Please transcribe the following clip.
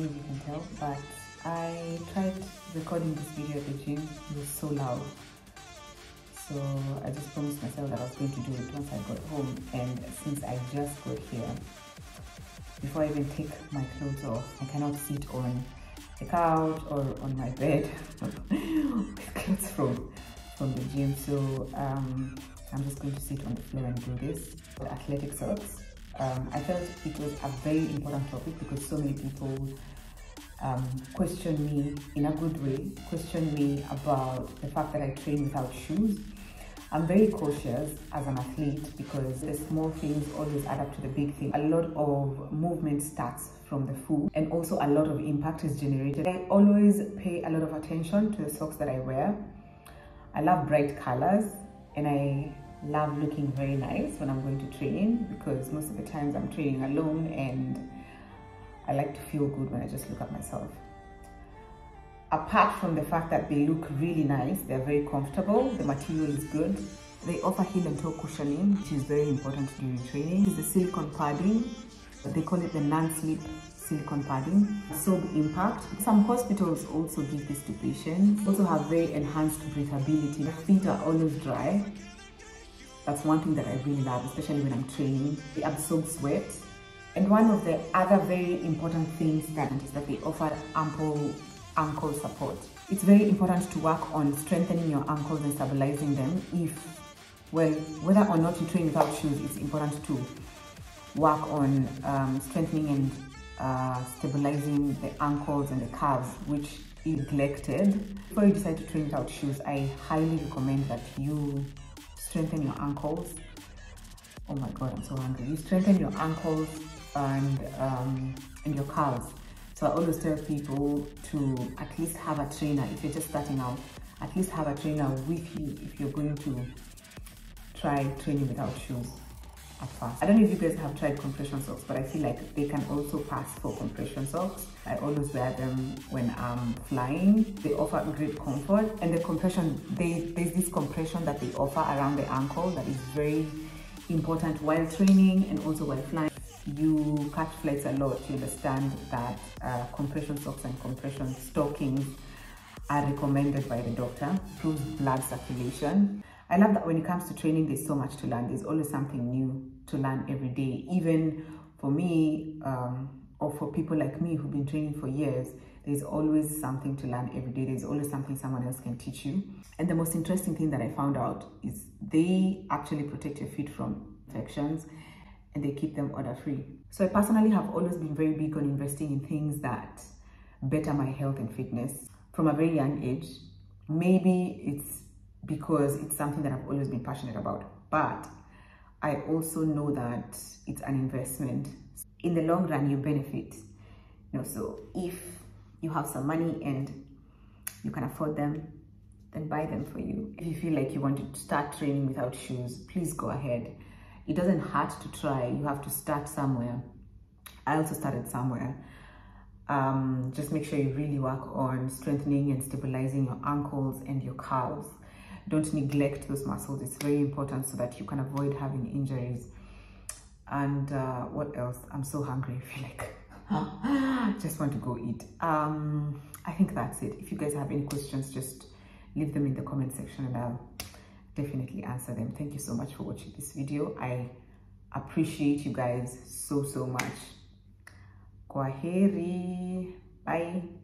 If you can tell, but I tried recording this video at the gym. It was so loud. So I just promised myself that I was going to do it once I got home. And since I just got here, before I even take my clothes off, I cannot sit on the couch or on my bed with clothes from, from the gym. So um, I'm just going to sit on the floor and do this. The athletic socks um, I felt it was a very important topic because so many people um, question me in a good way, question me about the fact that I train without shoes. I'm very cautious as an athlete because the small things always add up to the big thing. A lot of movement starts from the foot and also a lot of impact is generated. I always pay a lot of attention to the socks that I wear. I love bright colors and I love looking very nice when I'm going to train because most of the times I'm training alone and I like to feel good when I just look at myself. Apart from the fact that they look really nice, they're very comfortable, the material is good. They offer heel and toe cushioning, which is very important during training. It's the silicone padding. They call it the non-slip silicone padding. Sob impact. Some hospitals also give this to patients. Also have very enhanced breathability. Feet are always dry. That's one thing that I really love, especially when I'm training. They absorb sweat. And one of the other very important things that is that they offer ample ankle support. It's very important to work on strengthening your ankles and stabilizing them if, well, whether or not you train without shoes, it's important to work on um, strengthening and uh, stabilizing the ankles and the calves, which neglected. Before you decide to train without shoes, I highly recommend that you strengthen your ankles. Oh my God, I'm so hungry. You strengthen your ankles and, um, and your calves. So I always tell people to at least have a trainer if you're just starting out. At least have a trainer with you if you're going to try training without shoes at first. I don't know if you guys have tried compression socks, but I feel like they can also pass for compression socks. I always wear them when I'm flying. They offer great comfort and the compression, they, there's this compression that they offer around the ankle that is very important while training and also while flying you catch flights a lot, you understand that uh, compression socks and compression stockings are recommended by the doctor, improves blood circulation. I love that when it comes to training, there's so much to learn. There's always something new to learn every day. Even for me, um, or for people like me who've been training for years, there's always something to learn every day. There's always something someone else can teach you. And the most interesting thing that I found out is they actually protect your feet from infections and they keep them order free. So I personally have always been very big on investing in things that better my health and fitness from a very young age. Maybe it's because it's something that I've always been passionate about, but I also know that it's an investment. In the long run, you benefit. You know, so if you have some money and you can afford them, then buy them for you. If you feel like you want to start training without shoes, please go ahead it doesn't hurt to try. You have to start somewhere. I also started somewhere. Um, just make sure you really work on strengthening and stabilizing your ankles and your calves. Don't neglect those muscles. It's very important so that you can avoid having injuries. And uh, what else? I'm so hungry. I feel like just want to go eat. Um, I think that's it. If you guys have any questions, just leave them in the comment section and I'll definitely answer them thank you so much for watching this video i appreciate you guys so so much kwaheri bye